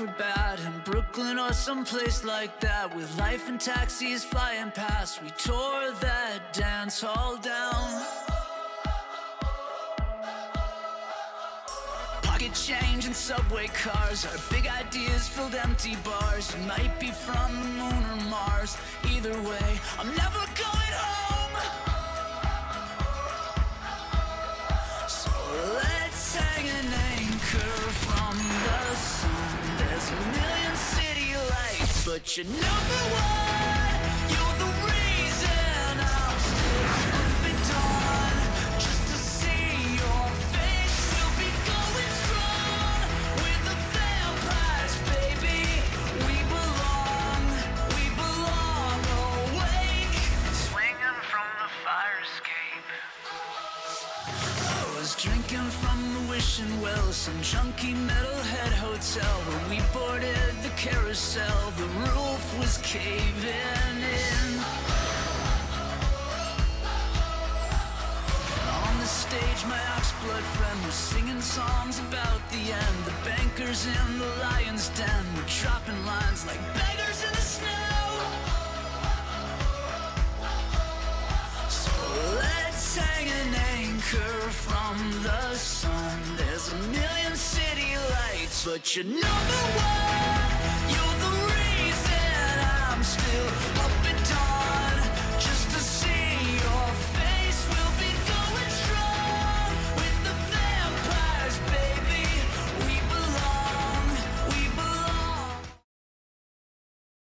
acrobat in Brooklyn or someplace like that. With life and taxis flying past We tore that dance hall down. Pocket change and subway cars Our big ideas filled empty bars. You might be from the moon or Mars. Either way, I'm never going home. So let's hang an anchor from the But you're number one You're the reason I'm still up at dawn Just to see your face We'll be going strong. With the vampires, baby We belong. We belong awake. Swinging from the fire escape. I was drinking from the wishing well, some junky metalhead carousel. The roof was caving in. On the stage, my oxblood friend was singing songs about the end. The bankers in the lion's den were dropping lines like beggars in the snow. So let's hang an anchor from the sun. There's a million city lights, but you're number one.